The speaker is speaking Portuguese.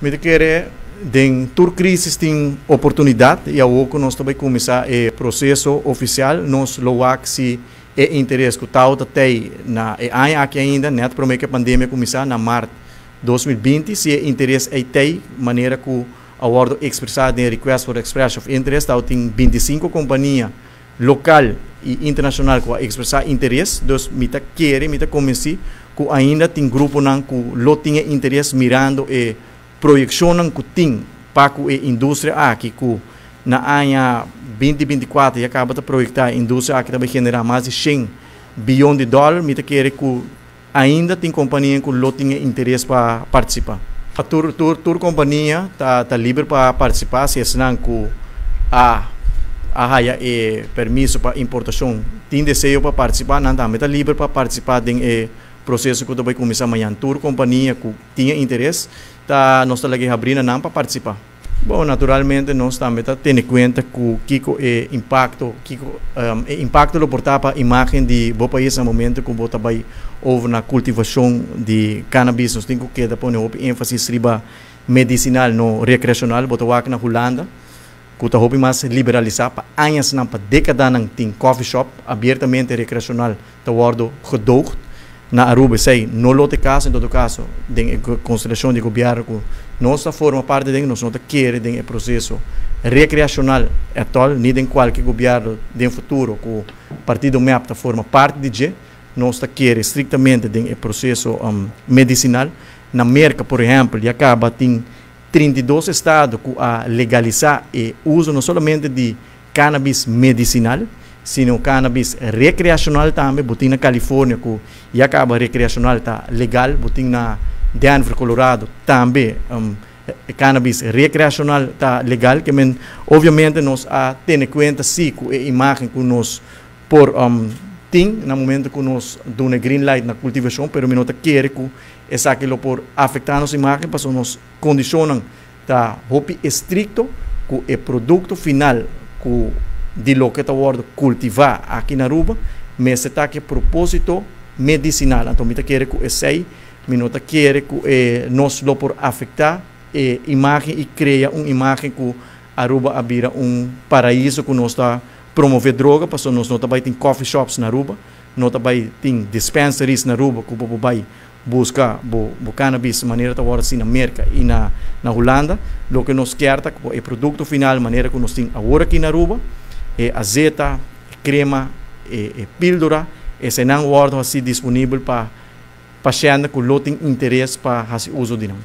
Me querer den tur crisis tem oportunidade e ao que nós também começar o processo oficial nós loak se é interesse que tal tem na é aqui ainda net para que a pandemia começar na março 2020 se é interesse é tem maneira que a ordem expressada em request for expression of interest tal tem 25 companhias local e internacional que expressar interesse dos mita querem mita convencer que ainda tem grupo não que lo tinha interesse mirando e projeção que tem para a indústria aqui que na ano 2024 acaba de projetar a indústria que vai generar mais de 100 bilhões de dólares, me quer que ainda tem companhia que não tem interesse para participar. A tour, tour, tour companhia está tá livre para participar, se senão que a a é permisso para importação tem desejo para participar, não também está livre para participar do processo que vai começar amanhã. Tour companhia que tinha interesse, tá, nós estamos abrindo não para participar. Bom, naturalmente nós também tá tendo em conta que o é impacto, Kiko um, é impacto do portar para a imagem de o país no momento que o vai houve na cultivação de cannabis, nós temos que dar ênfase riba medicinal no recreacional, bota aqui na Holanda, que está mais liberalizar para anos não para décadas não tem coffee shop abertamente recreacional, está word gedoogd na Aruba, sei, no lote caso, em todo caso, em consideração de governo, nossa forma parte de nós não quer de processo recreacional atual, nem de qualquer governo de futuro, que o partido MEP forma parte de nós quer estritamente de processo um, medicinal. Na América, por exemplo, e acaba tem 32 estados que a legalizar o uso não somente de cannabis medicinal, sino cannabis recreacional também, botin na Califórnia, que e acaba recreacional está legal, botin na Denver, Colorado, também um, cannabis recreacional está legal, que men, obviamente nós a ter em conta sim a imagem que nós por um, tem no momento que nós damos green light na cultivação, pero não quer que essa aquilo por afetar nossa imagem, para nós condicionam tá hopi estricto que o produto final que de lo que está cultivar aqui na Aruba, mas está que propósito medicinal. Então, me quer que esse minuto quer que eh, nós lo por afetar eh, imagem e cria uma imagem que Aruba abira um paraíso que nós está promover droga, porque nós não também tem coffee shops na Aruba, nós também tem dispensaries na Aruba que o vai buscar o cannabis maneira que agora assim na América e na na Holanda, lo que nós quer é o produto final, maneira que nós tem agora aqui na Aruba, é azeta, crema, é, é píldora, esse não guarda assim disponível para que não tem interesse para fazer uso não.